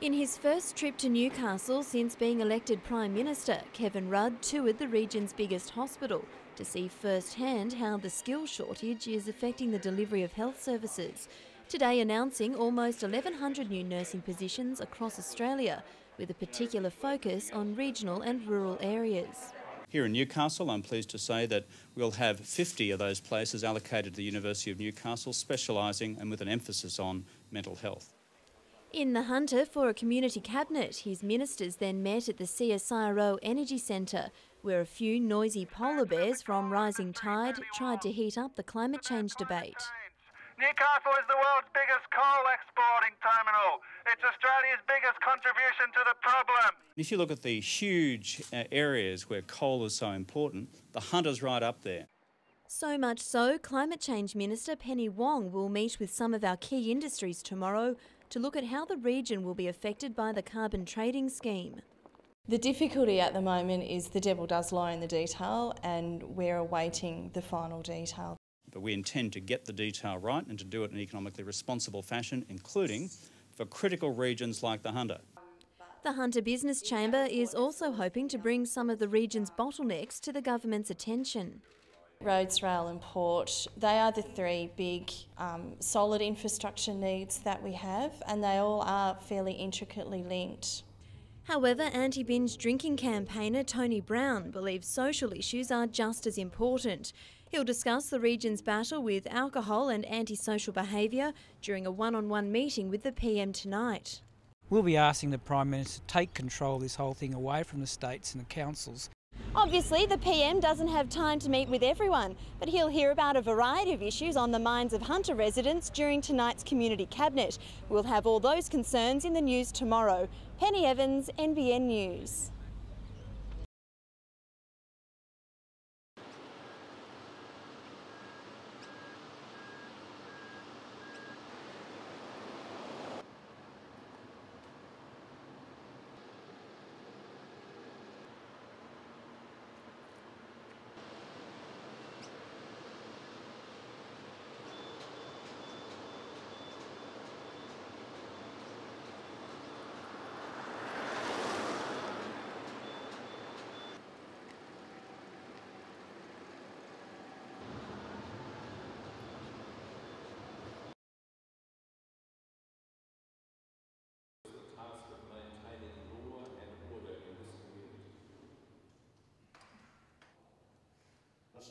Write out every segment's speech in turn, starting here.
In his first trip to Newcastle since being elected Prime Minister, Kevin Rudd toured the region's biggest hospital to see firsthand how the skills shortage is affecting the delivery of health services. Today announcing almost 1,100 new nursing positions across Australia, with a particular focus on regional and rural areas. Here in Newcastle, I'm pleased to say that we'll have 50 of those places allocated to the University of Newcastle, specialising and with an emphasis on mental health. In the Hunter for a community cabinet, his ministers then met at the CSIRO Energy Centre, where a few noisy polar bears from Rising Tide tried to heat up the climate change debate. Newcastle is the world's biggest coal exporting terminal. It's Australia's biggest contribution to the problem. If you look at the huge uh, areas where coal is so important, the Hunter's right up there. So much so, Climate Change Minister Penny Wong will meet with some of our key industries tomorrow to look at how the region will be affected by the carbon trading scheme. The difficulty at the moment is the devil does lie in the detail, and we're awaiting the final detail. But we intend to get the detail right and to do it in an economically responsible fashion, including for critical regions like the Hunter. The Hunter Business Chamber is also hoping to bring some of the region's bottlenecks to the government's attention. Roads, rail, and port, they are the three big um, solid infrastructure needs that we have, and they all are fairly intricately linked. However, anti binge drinking campaigner Tony Brown believes social issues are just as important. He'll discuss the region's battle with alcohol and antisocial behaviour during a one on one meeting with the PM tonight. We'll be asking the Prime Minister to take control of this whole thing away from the states and the councils Obviously, the PM doesn't have time to meet with everyone, but he'll hear about a variety of issues on the minds of Hunter residents during tonight's Community Cabinet. We'll have all those concerns in the news tomorrow. Penny Evans, NBN News.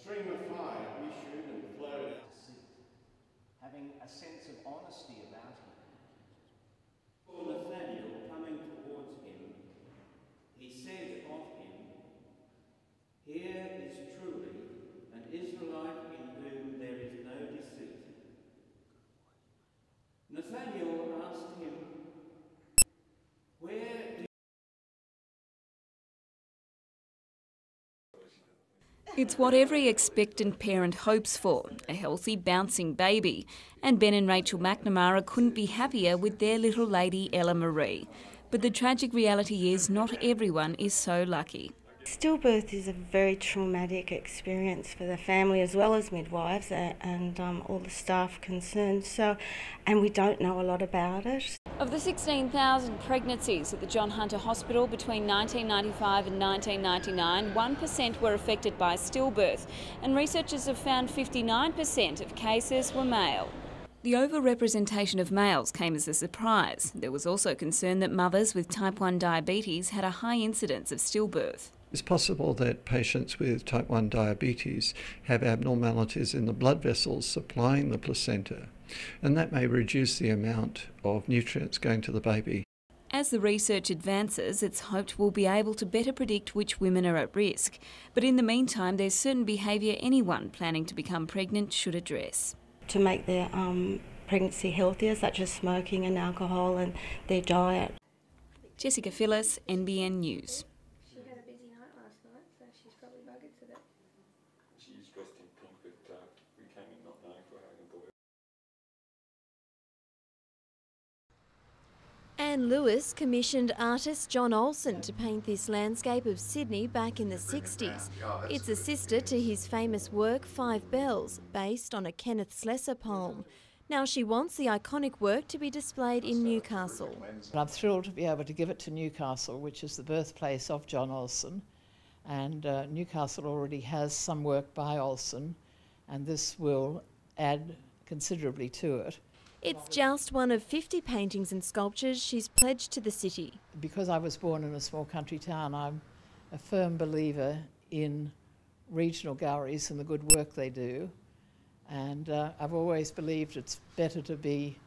stream of fire issued and flowed out. Having a sense of honesty about him. For Nathaniel coming towards him, he said of him, Here is truly an Israelite in whom there is no deceit. Nathaniel asked him, Where It's what every expectant parent hopes for a healthy, bouncing baby. And Ben and Rachel McNamara couldn't be happier with their little lady, Ella Marie. But the tragic reality is not everyone is so lucky. Stillbirth is a very traumatic experience for the family as well as midwives and um, all the staff concerned. So, and we don't know a lot about it. Of the 16,000 pregnancies at the John Hunter Hospital between 1995 and 1999, 1% were affected by stillbirth, and researchers have found 59% of cases were male. The overrepresentation of males came as a surprise. There was also concern that mothers with type 1 diabetes had a high incidence of stillbirth. It's possible that patients with type 1 diabetes have abnormalities in the blood vessels supplying the placenta, and that may reduce the amount of nutrients going to the baby. As the research advances, it's hoped we'll be able to better predict which women are at risk. But in the meantime, there's certain behaviour anyone planning to become pregnant should address. To make their um, pregnancy healthier, such as smoking and alcohol and their diet. Jessica Phyllis, NBN News. Anne Lewis commissioned artist John Olsen to paint this landscape of Sydney back in the 60s. It's a sister to his famous work Five Bells, based on a Kenneth Slessor poem. Now she wants the iconic work to be displayed in Newcastle. I'm thrilled to be able to give it to Newcastle, which is the birthplace of John Olsen. And uh, Newcastle already has some work by Olsen, and this will add considerably to it. It's just one of 50 paintings and sculptures she's pledged to the city. Because I was born in a small country town, I'm a firm believer in regional galleries and the good work they do. And uh, I've always believed it's better to be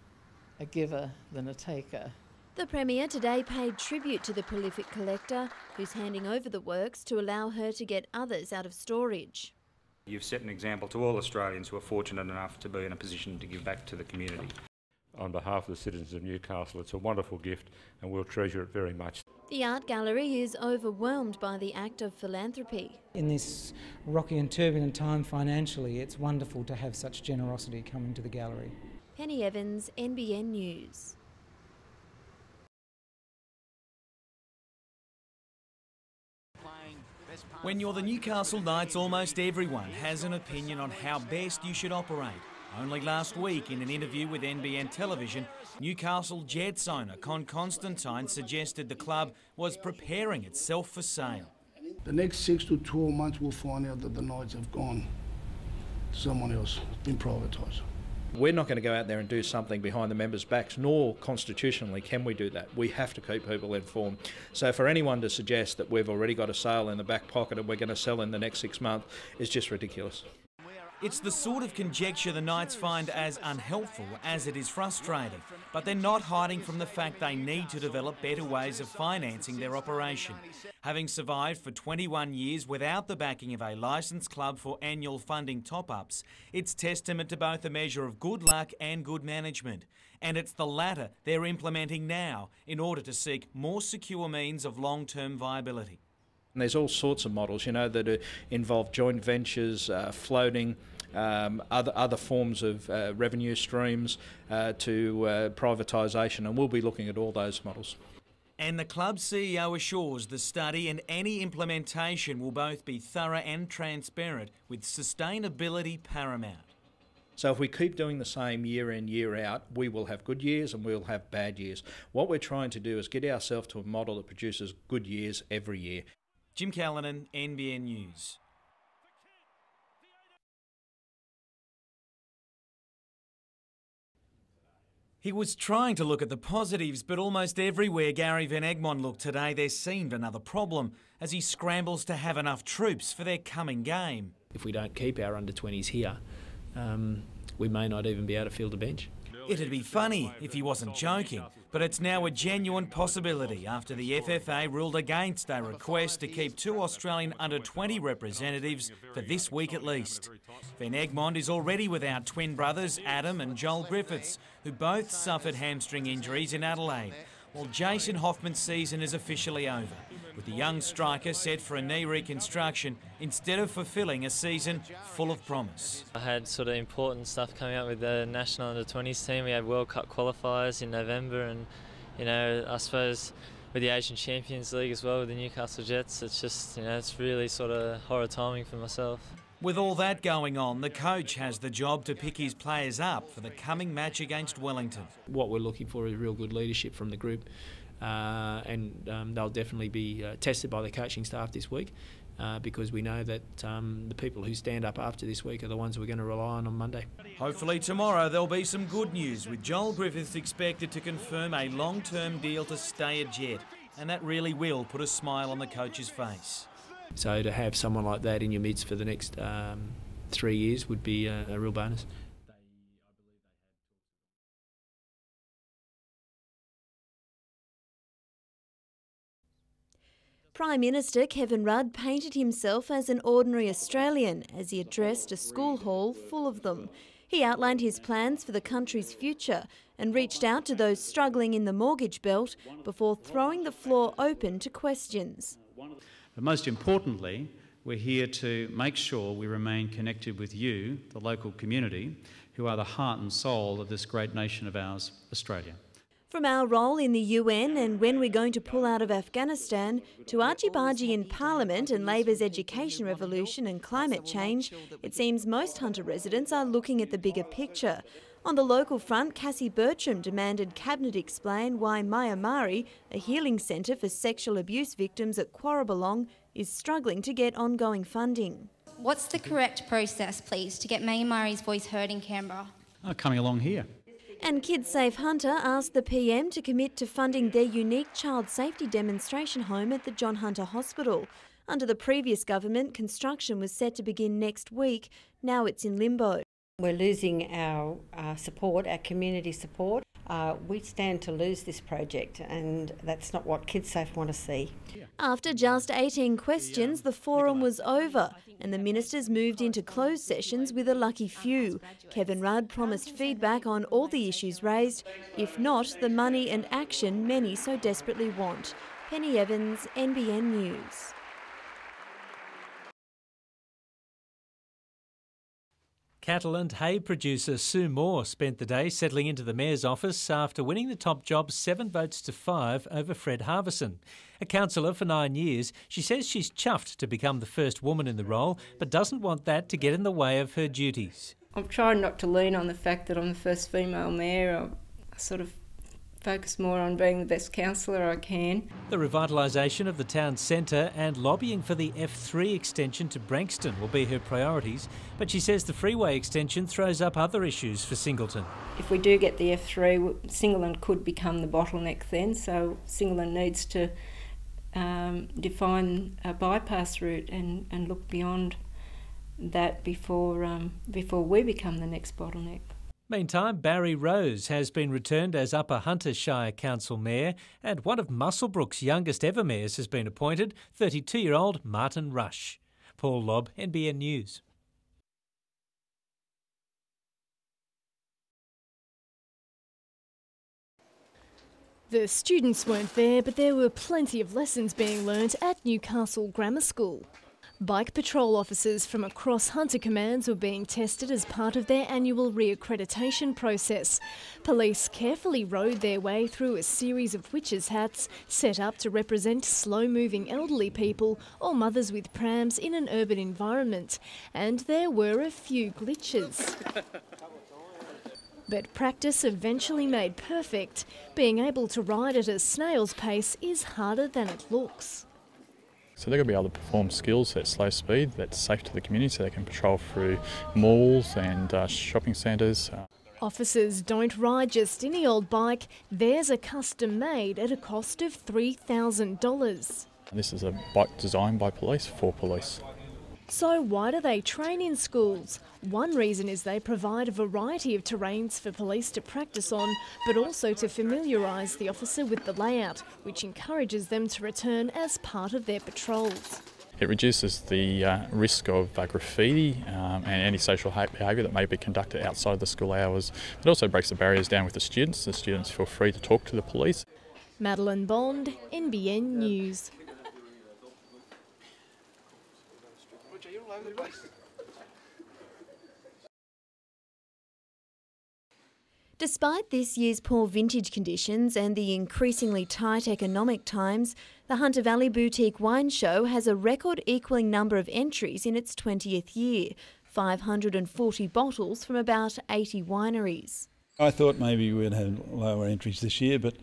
a giver than a taker. The Premier today paid tribute to the prolific collector, who's handing over the works to allow her to get others out of storage. You've set an example to all Australians who are fortunate enough to be in a position to give back to the community. On behalf of the citizens of Newcastle, it's a wonderful gift and we'll treasure it very much. The art gallery is overwhelmed by the act of philanthropy. In this rocky and turbulent time financially, it's wonderful to have such generosity coming to the gallery. Penny Evans, NBN News. When you're the Newcastle Knights, almost everyone has an opinion on how best you should operate. Only last week, in an interview with NBN Television, Newcastle Jets owner Con Constantine suggested the club was preparing itself for sale. The next six to 12 months, we'll find out that the Knights have gone to someone else, been privatised. We're not going to go out there and do something behind the members' backs, nor constitutionally can we do that. We have to keep people informed. So for anyone to suggest that we've already got a sale in the back pocket and we're going to sell in the next six months is just ridiculous. It's the sort of conjecture the Knights find as unhelpful as it is frustrating, but they're not hiding from the fact they need to develop better ways of financing their operation. Having survived for 21 years without the backing of a licensed club for annual funding top-ups, it's testament to both a measure of good luck and good management. And it's the latter they're implementing now in order to seek more secure means of long-term viability. And there's all sorts of models, you know, that involve joint ventures, uh, floating, um, other other forms of uh, revenue streams uh, to uh, privatisation, and we'll be looking at all those models. And the club CEO assures the study and any implementation will both be thorough and transparent, with sustainability paramount. So if we keep doing the same year in, year out, we will have good years and we'll have bad years. What we're trying to do is get ourselves to a model that produces good years every year. Jim Callanan, NBN News. He was trying to look at the positives, but almost everywhere Gary Van Egmond looked today, there seemed another problem as he scrambles to have enough troops for their coming game. If we don't keep our under 20s here, um, we may not even be able to field a bench. It'd be funny if he wasn't joking, but it's now a genuine possibility after the FFA ruled against a request to keep two Australian under 20 representatives for this week at least. Van Egmond is already without twin brothers Adam and Joel Griffiths, who both suffered hamstring injuries in Adelaide, while Jason Hoffman's season is officially over with the young striker set for a knee reconstruction instead of fulfilling a season full of promise. I had sort of important stuff coming up with the national under 20s team. We had World Cup qualifiers in November, and you know, I suppose with the Asian Champions League as well with the Newcastle Jets, it's just you know, it's really sort of horror timing for myself. With all that going on, the coach has the job to pick his players up for the coming match against Wellington. What we're looking for is real good leadership from the group uh, and um, they'll definitely be uh, tested by the coaching staff this week. Uh, because we know that um, the people who stand up after this week are the ones we're going to rely on on Monday. Hopefully tomorrow there'll be some good news with Joel Griffiths expected to confirm a long-term deal to stay at Jet and that really will put a smile on the coach's face. So to have someone like that in your midst for the next um, three years would be a, a real bonus. Prime Minister Kevin Rudd painted himself as an ordinary Australian as he addressed a school hall full of them. He outlined his plans for the country's future and reached out to those struggling in the mortgage belt before throwing the floor open to questions. But most importantly, we're here to make sure we remain connected with you, the local community, who are the heart and soul of this great nation of ours, Australia. From our role in the UN and when we're going to pull out of Afghanistan to argy-bargy in Parliament and Labor's education revolution and climate change, it seems most Hunter residents are looking at the bigger picture. On the local front, Cassie Bertram demanded Cabinet explain why Maiamari, a healing centre for sexual abuse victims at Quoraballong, is struggling to get ongoing funding. What's the correct process, please, to get Maiamari's voice heard in Canberra? Oh, coming along here. And Kids Safe Hunter asked the PM to commit to funding their unique child safety demonstration home at the John Hunter Hospital. Under the previous government, construction was set to begin next week. Now it's in limbo. We're losing our uh, support, our community support. Uh, we stand to lose this project, and that's not what KidSafe want to see. After just 18 questions, the forum was over, and the ministers moved into closed sessions with a lucky few. Kevin Rudd promised feedback on all the issues raised, if not the money and action many so desperately want. Penny Evans, NBN News. Cattle and hay producer Sue Moore spent the day settling into the Mayor's office after winning the top job seven votes to five over Fred Harvison. A councillor for nine years, she says she's chuffed to become the first woman in the role, but doesn't want that to get in the way of her duties. I'm trying not to lean on the fact that I'm the first female mayor. I sort of focus more on being the best councillor I can. The revitalisation of the town centre and lobbying for the F3 extension to Branxton will be her priorities, but she says the freeway extension throws up other issues for Singleton. If we do get the F3, Singleton could become the bottleneck then, so Singleton needs to um, define a bypass route and, and look beyond that before um, before we become the next bottleneck. Meantime, Barry Rose has been returned as Upper Hunter Shire Council Mayor, and one of Muswellbrook's youngest ever mayors has been appointed, 32 year old Martin Rush. Paul Lobb, NBN News. The students weren't there, but there were plenty of lessons being learnt at Newcastle Grammar School. Bike patrol officers from across Hunter Commands were being tested as part of their annual re-accreditation process. Police carefully rode their way through a series of witches' hats set up to represent slow-moving elderly people or mothers with prams in an urban environment. And there were a few glitches. But practice eventually made perfect. Being able to ride at a snail's pace is harder than it looks. So they're going to be able to perform skills at slow speed that's safe to the community so they can patrol through malls and uh, shopping centres. Uh, Officers don't ride just any old bike, theirs are custom made at a cost of $3,000. This is a bike designed by police for police. So, why do they train in schools? One reason is they provide a variety of terrains for police to practice on, but also to familiarise the officer with the layout, which encourages them to return as part of their patrols. It reduces the uh, risk of uh, graffiti um, and antisocial behaviour that may be conducted outside the school hours. It also breaks the barriers down with the students. The students feel free to talk to the police. Madeline Bond, NBN News. Despite this year's poor vintage conditions and the increasingly tight economic times, the Hunter Valley Boutique Wine Show has a record equaling number of entries in its 20th year 540 bottles from about 80 wineries. I thought maybe we'd have lower entries this year, but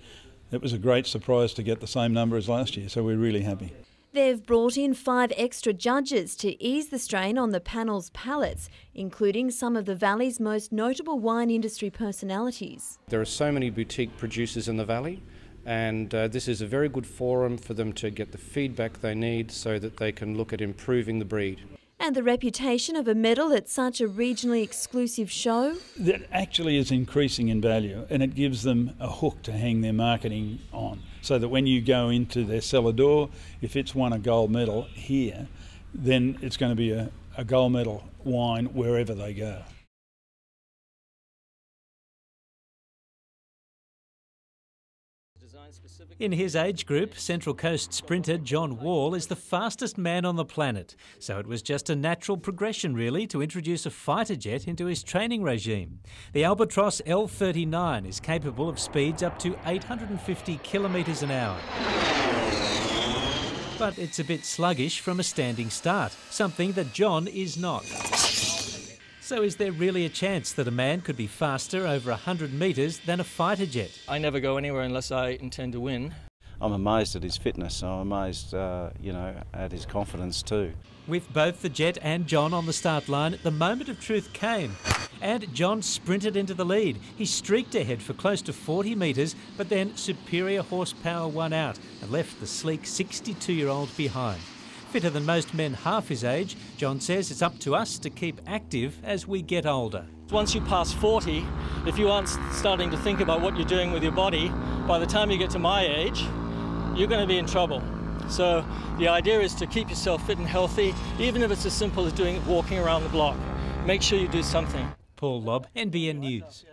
it was a great surprise to get the same number as last year, so we're really happy. They've brought in five extra judges to ease the strain on the panel's palates, including some of the Valley's most notable wine industry personalities. There are so many boutique producers in the Valley, and uh, this is a very good forum for them to get the feedback they need so that they can look at improving the breed. And the reputation of a medal at such a regionally exclusive show? That actually is increasing in value and it gives them a hook to hang their marketing on. So that when you go into their cellar door, if it's won a gold medal here, then it's going to be a, a gold medal wine wherever they go. In his age group, Central Coast sprinter John Wall is the fastest man on the planet, so it was just a natural progression, really, to introduce a fighter jet into his training regime. The Albatros L39 is capable of speeds up to 850 kilometres an hour. But it's a bit sluggish from a standing start, something that John is not. So, is there really a chance that a man could be faster over 100 metres than a fighter jet? I never go anywhere unless I intend to win. I'm amazed at his fitness. I'm amazed, uh, you know, at his confidence too. With both the Jet and John on the start line, the moment of truth came. And John sprinted into the lead. He streaked ahead for close to 40 metres, but then superior horsepower won out and left the sleek 62 year old behind. Fitter than most men half his age, John says it's up to us to keep active as we get older. Once you pass 40, if you aren't starting to think about what you're doing with your body, by the time you get to my age, you're going to be in trouble. So the idea is to keep yourself fit and healthy, even if it's as simple as doing walking around the block. Make sure you do something. Paul Lobb, NBN News.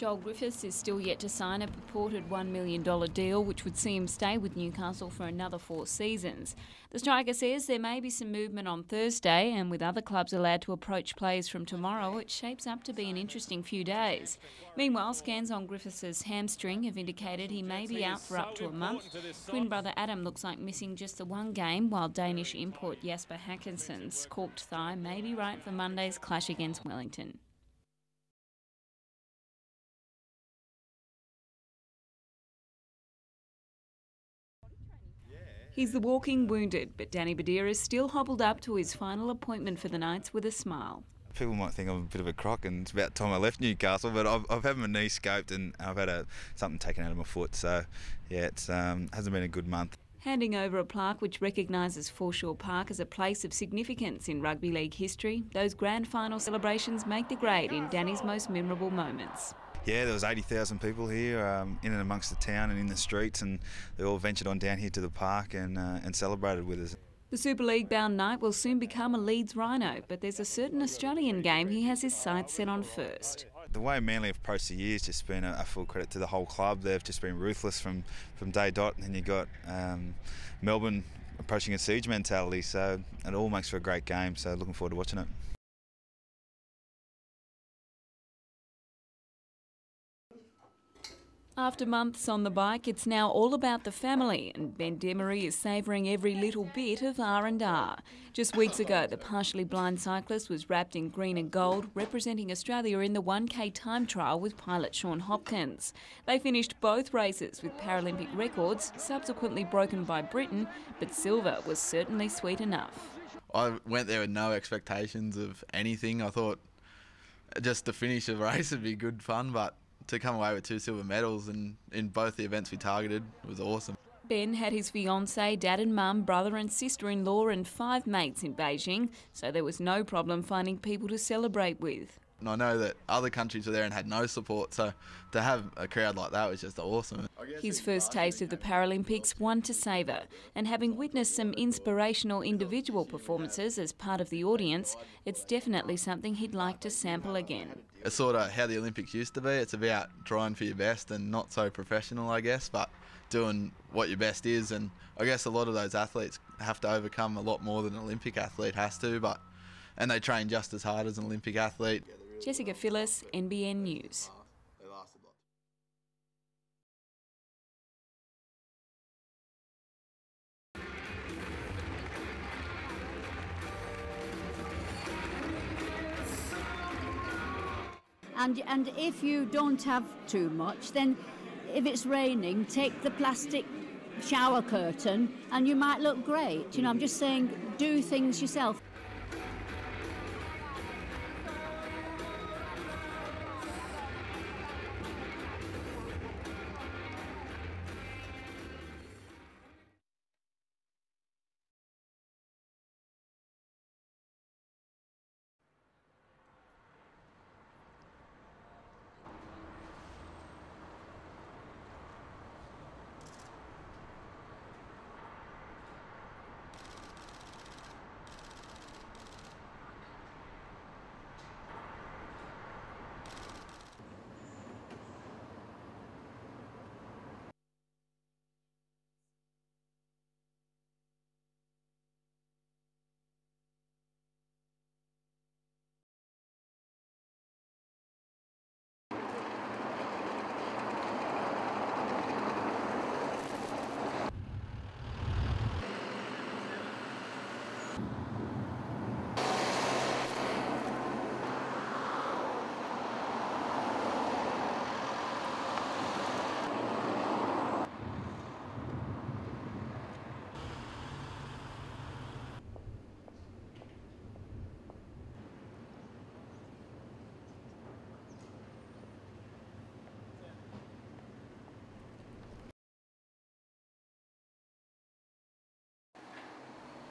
Joel Griffiths is still yet to sign a purported $1 million deal, which would see him stay with Newcastle for another four seasons. The striker says there may be some movement on Thursday, and with other clubs allowed to approach players from tomorrow, it shapes up to be an interesting few days. Meanwhile, scans on Griffiths' hamstring have indicated he may be out for up to a month. Twin brother Adam looks like missing just the one game, while Danish import Jesper Håkansson's corked thigh may be right for Monday's clash against Wellington. He's the walking wounded, but Danny Buderus is still hobbled up to his final appointment for the Knights with a smile. People might think I'm a bit of a crock, and it's about time I left Newcastle. But I've, I've had my knee scoped, and I've had a, something taken out of my foot. So, yeah, it um, hasn't been a good month. Handing over a plaque which recognises Foreshore Park as a place of significance in rugby league history, those grand final celebrations make the grade in Danny's most memorable moments yeah, there was 80,000 people here um, in and amongst the town and in the streets, and they all ventured on down here to the park and, uh, and celebrated with us. The Super League bound Knight will soon become a Leeds Rhino, but there's a certain Australian game he has his sights set on first. The way Manly have approached the year has just been a, a, full credit to the whole club. They've just been ruthless from, from day dot, and then you got um, Melbourne approaching a siege mentality, so it all makes for a great game. So looking forward to watching it. After months on the bike, it's now all about the family, and Ben Demery is savouring every little bit of R&R. Just weeks ago, the partially blind cyclist was wrapped in green and gold, representing Australia in the 1K time trial with pilot Sean Hopkins. They finished both races with Paralympic records, subsequently broken by Britain, but silver was certainly sweet enough. I went there with no expectations of anything. I thought just to finish the race would be good fun, but to come away with two silver medals and in both the events we targeted was awesome. Ben had his fiancée, dad and mum, brother and sister-in-law and five mates in Beijing, so there was no problem finding people to celebrate with. And I know that other countries were there and had no support, so to have a crowd like that was just awesome. His first taste of the Paralympics, one to savour, and having witnessed some inspirational individual performances as part of the audience, it's definitely something he'd like to sample again. It's sort of how the Olympics used to be. It's about trying for your best and not so professional, I guess, but doing what your best is. And I guess a lot of those athletes have to overcome a lot more than an Olympic athlete has to, but and they train just as hard as an Olympic athlete. Jessica Phyllis, NBN News. And, and if you don't have too much, then if it's raining, take the plastic shower curtain and you might look great. You know, I'm just saying, do things yourself.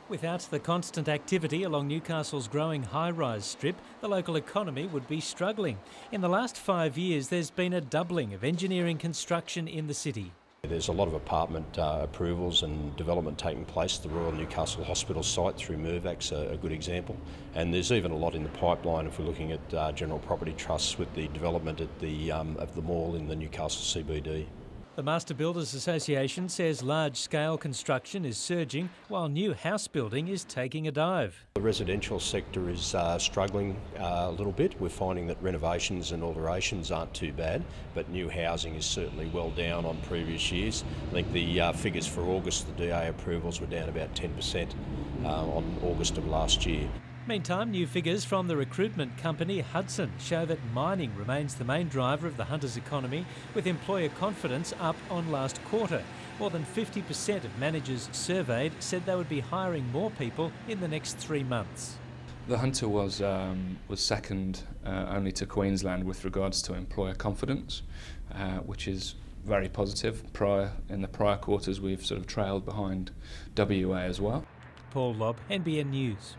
Without the constant activity along Newcastle's growing high rise strip, the local economy would be struggling. In the last five years, there's been a doubling of engineering construction in the city. There's a lot of apartment uh, approvals and development taking place. The Royal Newcastle Hospital site through Mirvac's a, a good example. And there's even a lot in the pipeline if we're looking at uh, general property trusts with the development at the, um, of the mall in the Newcastle CBD. The Master Builders Association says large scale construction is surging while new house building is taking a dive. The residential sector is uh, struggling uh, a little bit. We're finding that renovations and alterations aren't too bad, but new housing is certainly well down on previous years. I think the uh, figures for August, the DA approvals were down about 10% uh, on August of last year. Meantime, new figures from the recruitment company Hudson show that mining remains the main driver of the Hunters economy, with employer confidence up on last quarter. More than 50% of managers surveyed said they would be hiring more people in the next three months. The Hunter was um, was second uh, only to Queensland with regards to employer confidence, uh, which is very positive. Prior in the prior quarters, we've sort of trailed behind WA as well. Paul Lobb, NBN News.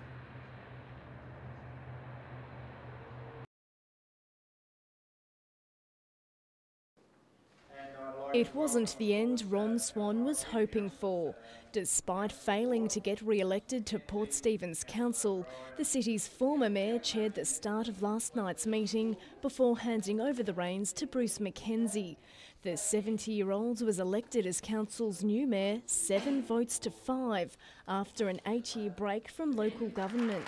It wasn't the end Ron Swan was hoping for. Despite failing to get re-elected to Port Stephens Council, the city's former mayor chaired the start of last night's meeting before handing over the reins to Bruce McKenzie. The 70-year-old was elected as council's new mayor, seven votes to five, after an eight-year break from local government.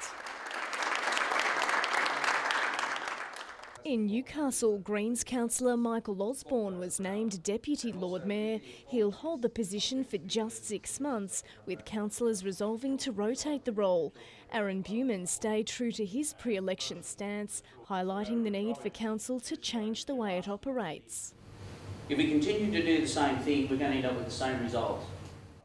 In Newcastle, Greens councillor Michael Osborne was named Deputy Lord Mayor. He'll hold the position for just six months, with councillors resolving to rotate the role. Aaron Buman stayed true to his pre election stance, highlighting the need for council to change the way it operates. If we continue to do the same thing, we're going to end up with the same results.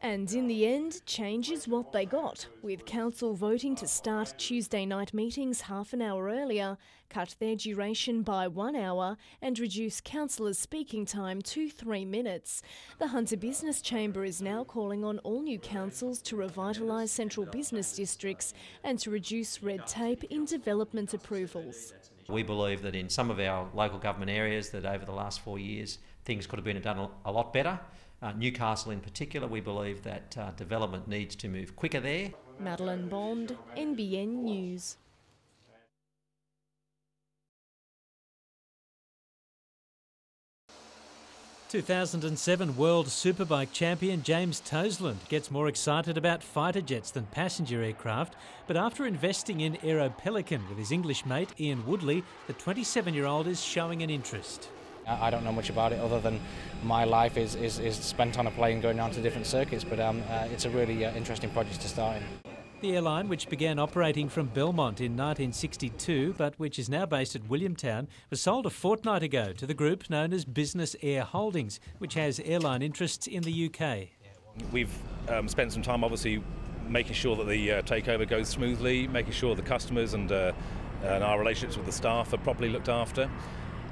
And in the end, change is what they got, with Council voting to start Tuesday night meetings half an hour earlier, cut their duration by one hour, and reduce councillors' speaking time to three minutes. The Hunter Business Chamber is now calling on all new councils to revitalise central business districts and to reduce red tape in development approvals. We believe that in some of our local government areas that over the last four years things could have been done a lot better. Uh, Newcastle in particular, we believe that uh, development needs to move quicker there. Madeline Bond, NBN News. Two thousand and seven World Superbike champion James Toseland gets more excited about fighter jets than passenger aircraft, but after investing in Aeropelican with his English mate Ian Woodley, the 27-year-old is showing an interest. I don't know much about it other than my life is, is, is spent on a plane going around to different circuits, but um, uh, it's a really uh, interesting project to start in. The airline, which began operating from Belmont in 1962 but which is now based at Williamtown, was sold a fortnight ago to the group known as Business Air Holdings, which has airline interests in the UK. We've um, spent some time obviously making sure that the uh, takeover goes smoothly, making sure the customers and, uh, and our relationships with the staff are properly looked after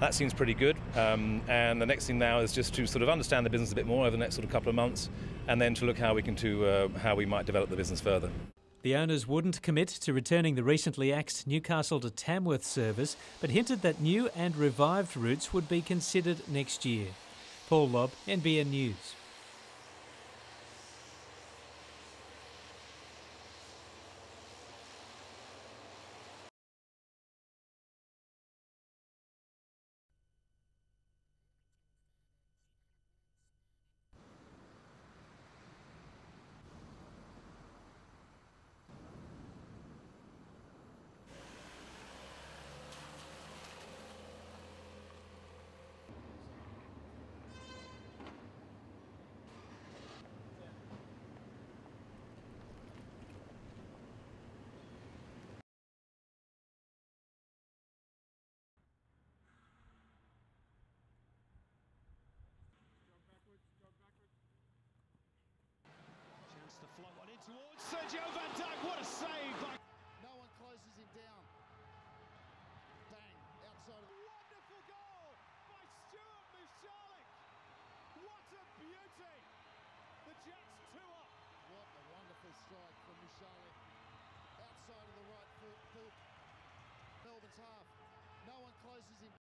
that seems pretty good. Um, and the next thing now is just to sort of understand the business a bit more over the next sort of couple of months, and then to look how we can to uh, how we might develop the business further. The owners wouldn't commit to returning the recently axed Newcastle to Tamworth service, but hinted that new and revived routes would be considered next year. Paul Lobb, NBN News. Towards Sergio Van Dijk. What a save! By... No one closes him down. Bang, outside of... Wonderful goal by Stuart Musialik. What a beauty! The Jets two up. What a wonderful strike from Charlie. Outside of the right foot. Melbourne's half. No one closes in.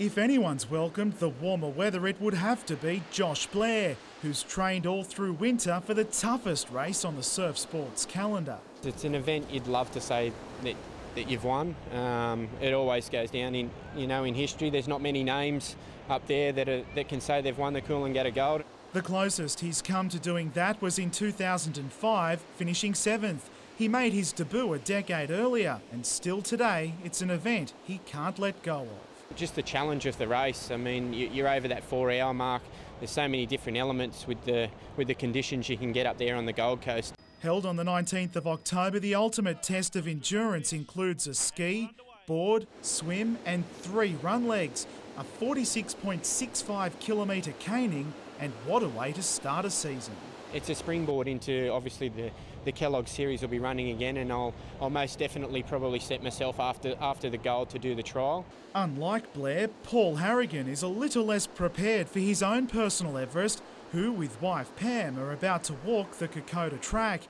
If anyone's welcomed the warmer weather, it would have to be Josh Blair, who's trained all through winter for the toughest race on the surf sports calendar. It's an event you'd love to say that, that you've won. Um, it always goes down in you know in history. There's not many names up there that are, that can say they've won the Coolangatta Gold. The closest he's come to doing that was in 2005, finishing seventh. He made his debut a decade earlier, and still today, it's an event he can't let go of. Just the challenge of the race. I mean, you- you're over that four-hour mark. There's so many different elements with the with the conditions you can get up there on the Gold Coast. Held on the 19th of October, the ultimate test of endurance includes a ski, board, swim, and three run legs, a 46.65 kilometre caning, and what a way to start a season. It's a springboard into obviously the, the Kellogg series will be running again, and I'll I'll most definitely probably set myself after after the gold to do the trial. Unlike Blair, Paul Harragon is a little less prepared for his own personal Everest, who, with wife Pam, are about to walk the Kokoda track.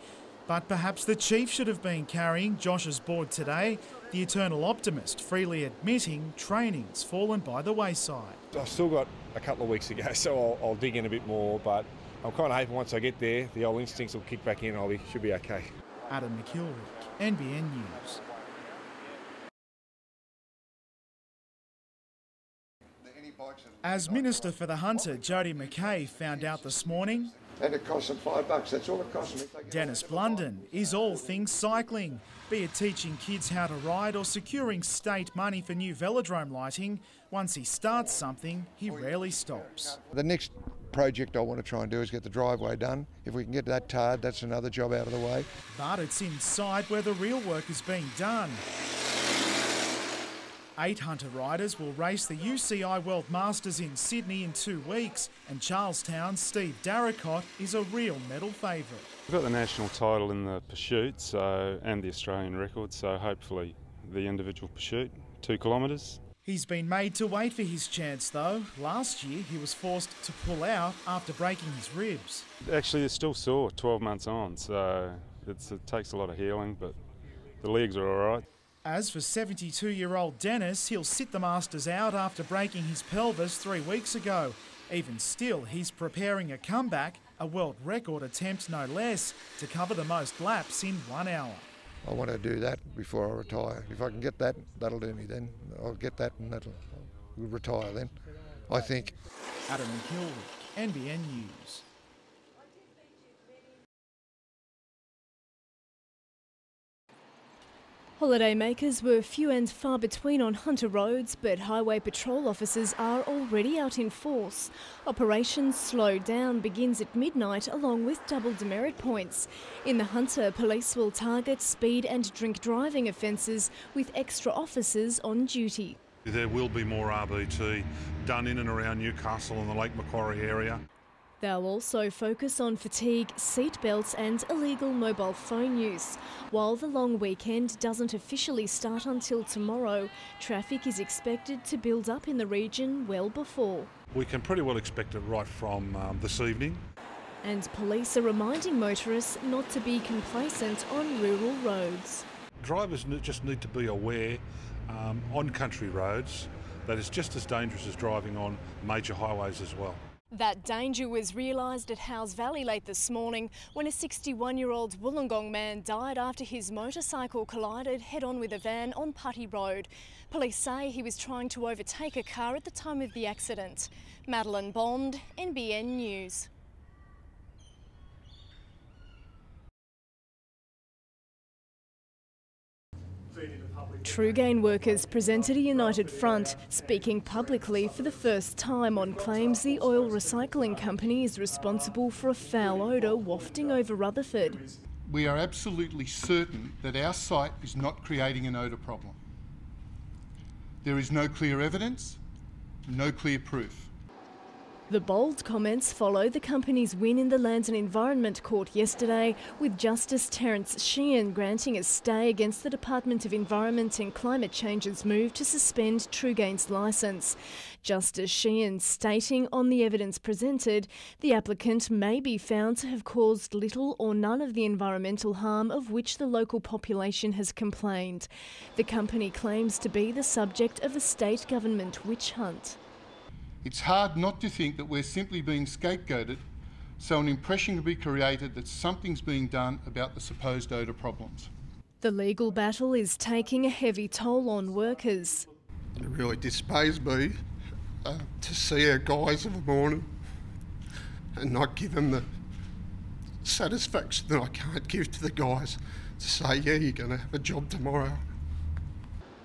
But perhaps the chief should have been carrying Josh's board today, the eternal optimist freely admitting training's fallen by the wayside. I've still got a couple of weeks to go, so I'll, I'll dig in a bit more. But I'm kind of hoping once I get there, the old instincts will kick back in. I'll be should be okay. Adam McIlrick, NBN News. As Minister for the Hunter, Jodi McKay, found out this morning, And it costs them five bucks. That's all it costs them. If they get Dennis Blunden is all things cycling, be it teaching kids how to ride or securing state money for new velodrome lighting. Once he starts something, he rarely stops. The next project I want to try and do is get the driveway done. If we can get that tarred, that's another job out of the way. But it's inside where the real work is being done. Eight hunter riders will race the UCI World Masters in Sydney in two weeks, and Charlestown's Steve Darricott is a real medal favourite. We've got the national title in the pursuit, so and the Australian record, so hopefully the individual pursuit, two kilometres. He's been made to wait for his chance though. Last year he was forced to pull out after breaking his ribs. Actually, it's still sore 12 months on, so it's, it takes a lot of healing, but the legs are all right. As for 72 year old Dennis, he'll sit the Masters out after breaking his pelvis three weeks ago. Even still, he's preparing a comeback, a world record attempt no less, to cover the most laps in one hour. I want to do that before I retire. If I can get that, that'll do me then. I'll get that and that'll I'll retire then. I think. Adam McIlrick, NBN News. Holidaymakers were few and far between on Hunter roads, but highway patrol officers are already out in force. Operation Slow Down begins at midnight along with double demerit points. In the Hunter, police will target speed and drink driving offences with extra officers on duty. There will be more RBT done in and around Newcastle and the Lake Macquarie area. They'll also focus on fatigue, seatbelts, and illegal mobile phone use. While the long weekend doesn't officially start until tomorrow, traffic is expected to build up in the region well before. We can pretty well expect it right from um, this evening. And police are reminding motorists not to be complacent on rural roads. Drivers just need to be aware um, on country roads that it's just as dangerous as driving on major highways as well. That danger was realised at Howes Valley late this morning when a 61 year old Wollongong man died after his motorcycle collided head on with a van on Putty Road. Police say he was trying to overtake a car at the time of the accident. Madeline Bond, NBN News. Truegain workers presented a united front, speaking publicly for the first time on claims the oil recycling company is responsible for a foul odour wafting over Rutherford. We are absolutely certain that our site is not creating an odour problem. There is no clear evidence, no clear proof. The bold comments follow the company's win in the Land and Environment Court yesterday, with Justice Terence Sheehan granting a stay against the Department of Environment and Climate Change's move to suspend Truegain's licence. Justice Sheehan stating on the evidence presented, the applicant may be found to have caused little or none of the environmental harm of which the local population has complained. The company claims to be the subject of a state government witch hunt. It's hard not to think that we're simply being scapegoated, so an impression can be created that something's being done about the supposed odour problems. The legal battle is taking a heavy toll on workers. It really dismays me uh, to see our guys of a morning and not give them the satisfaction that I can't give to the guys to say, yeah, you're going to have a job tomorrow.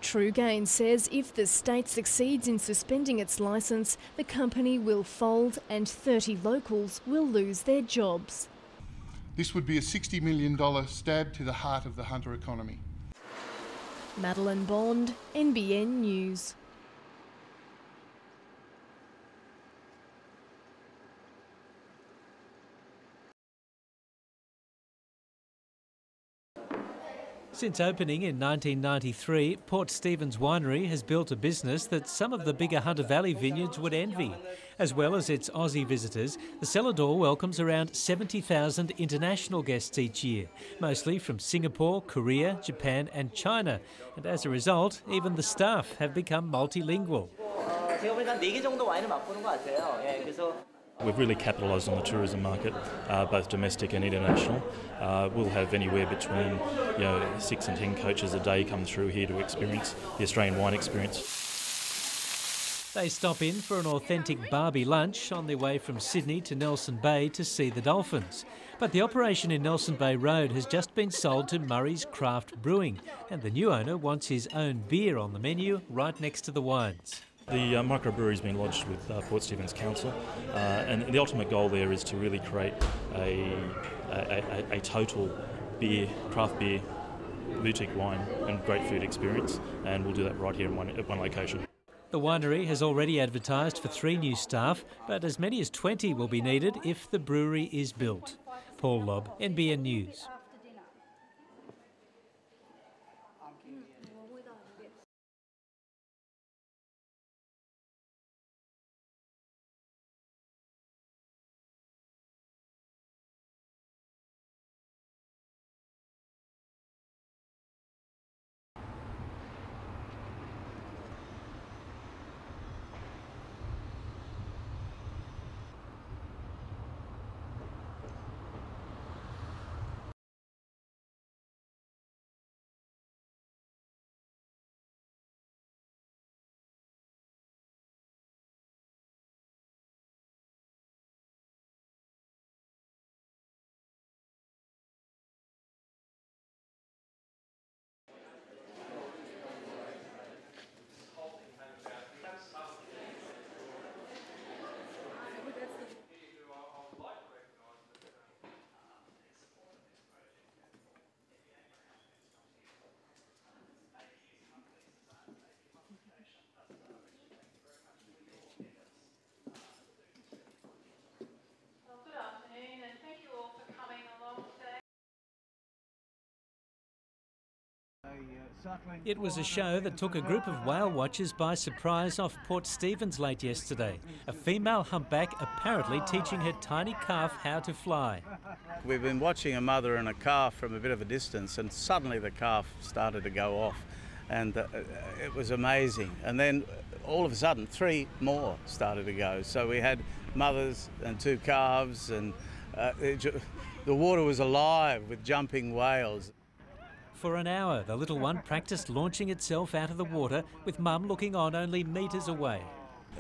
Truegain says if the state succeeds in suspending its licence, the company will fold and 30 locals will lose their jobs. This would be a $60 million stab to the heart of the hunter economy. Madeline Bond, NBN News. Since opening in 1993, Port Stephens Winery has built a business that some of the bigger Hunter Valley vineyards would envy. As well as its Aussie visitors, the cellar door welcomes around 70,000 international guests each year, mostly from Singapore, Korea, Japan, and China. And as a result, even the staff have become multilingual. We've really capitalised on the tourism market, uh, both domestic and international. Uh, we'll have anywhere between you know, six and ten coaches a day come through here to experience the Australian wine experience. They stop in for an authentic Barbie lunch on their way from Sydney to Nelson Bay to see the dolphins. But the operation in Nelson Bay Road has just been sold to Murray's Craft Brewing, and the new owner wants his own beer on the menu right next to the wines. The uh, microbrewery has been lodged with uh, Port Stephens Council, uh, and the ultimate goal there is to really create a, a, a, a total beer, craft beer, boutique wine, and great food experience, and we'll do that right here in one, at one location. The winery has already advertised for three new staff, but as many as 20 will be needed if the brewery is built. Paul Lobb, NBN News. It was a show that took a group of whale watchers by surprise off Port Stephens late yesterday. A female humpback apparently teaching her tiny calf how to fly. We've been watching a mother and a calf from a bit of a distance, and suddenly the calf started to go off, and uh, it was amazing. And then all of a sudden, three more started to go. So we had mothers and two calves, and uh, it, the water was alive with jumping whales. For an hour, the little one practiced launching itself out of the water with mum looking on only metres away.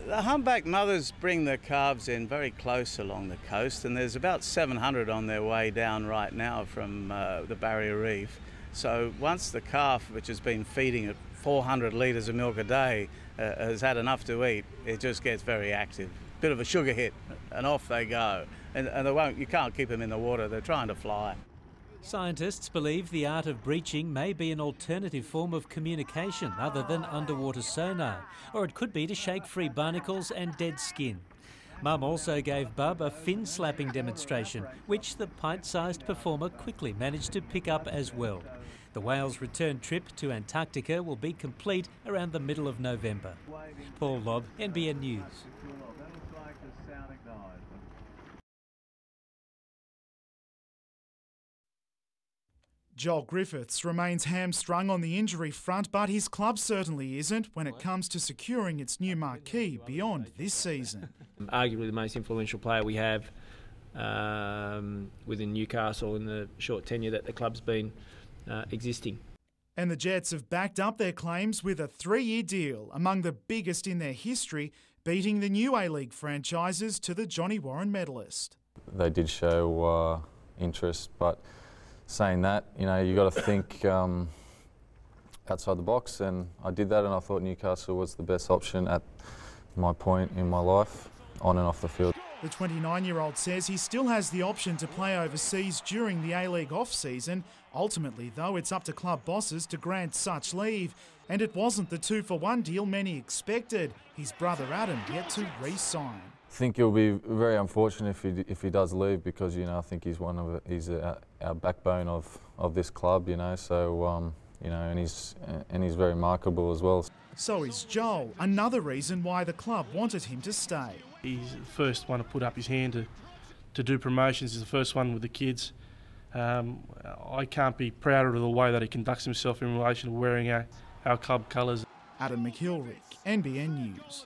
The humpback mothers bring the calves in very close along the coast, and there's about 700 on their way down right now from uh, the barrier reef. So once the calf, which has been feeding at 400 litres of milk a day, uh, has had enough to eat, it just gets very active. Bit of a sugar hit, and off they go. And, and they won't, you can't keep them in the water, they're trying to fly. Scientists believe the art of breaching may be an alternative form of communication other than underwater sonar, or it could be to shake free barnacles and dead skin. Mum also gave Bub a fin slapping demonstration, which the pint sized performer quickly managed to pick up as well. The whale's return trip to Antarctica will be complete around the middle of November. Paul Lobb, NBN News. Joel Griffiths remains hamstrung on the injury front, but his club certainly isn't when it comes to securing its new marquee beyond this season. Arguably the most influential player we have um, within Newcastle in the short tenure that the club's been uh, existing. And the Jets have backed up their claims with a three year deal, among the biggest in their history, beating the new A League franchises to the Johnny Warren medalist. They did show uh, interest, but saying that, you know, you got to think um, outside the box, and I did that, and I thought Newcastle was the best option at my point in my life, on and off the field. The 29 year old says he still has the option to play overseas during the A League off season. Ultimately, though, it's up to club bosses to grant such leave. And it wasn't the two for one deal many expected. His brother Adam yet to re sign. I think it'll be very unfortunate if he if he does leave because you know I think he's one of he's our, our backbone of, of this club you know so um, you know and he's and he's very marketable as well. So is Joel, another reason why the club wanted him to stay. He's the first one to put up his hand to, to do promotions. He's the first one with the kids. Um, I can't be prouder of the way that he conducts himself in relation to wearing our, our club colours. Adam McIlrick, NBN News.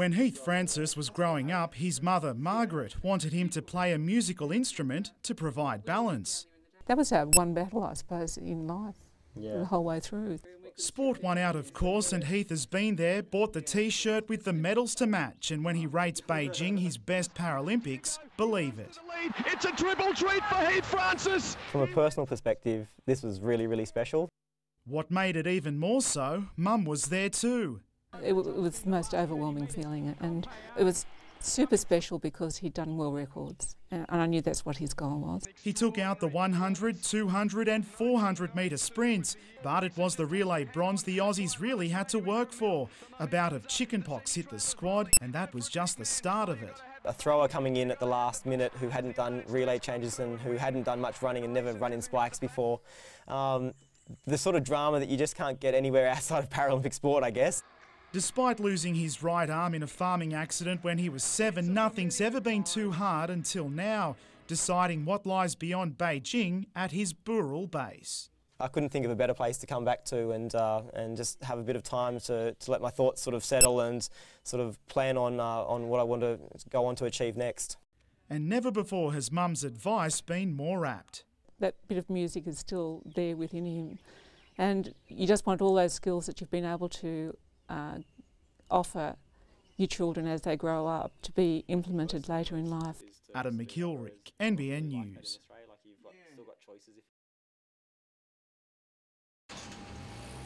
When Heath Francis was growing up, his mother, Margaret, wanted him to play a musical instrument to provide balance. That was our one battle, I suppose, in life, Yeah. the whole way through. Sport won out, of course, and Heath has been there, bought the t shirt with the medals to match, and when he rates Beijing his best Paralympics, believe it. It's a triple treat for Heath Francis. From a personal perspective, this was really, really special. What made it even more so, Mum was there too. It, w- it was the most overwhelming feeling, and it was super special because he'd done world records, and and I knew that's what his goal was. He took out the 100, 200, and 400 metre sprints, but it was the relay bronze the Aussies really had to work for. A bout of chickenpox hit the squad, and that was just the start of it. A thrower coming in at the last minute who hadn't done relay changes and who hadn't done much running and never run in spikes before. Um, the sort of drama that you just can't get anywhere outside of Paralympic sport, I guess. Despite losing his right arm in a farming accident when he was seven, nothing's ever been too hard until now, deciding what lies beyond Beijing at his Burul base. I couldn't think of a better place to come back to and uh, and just have a bit of time to, to let my thoughts sort of settle and sort of plan on uh, on what I want to go on to achieve next. And never before has Mum's advice been more apt. That bit of music is still there within him, and you just want all those skills that you've been able to uh, offer your children as they grow up to be implemented later in life. Adam McIlrick, NBN News.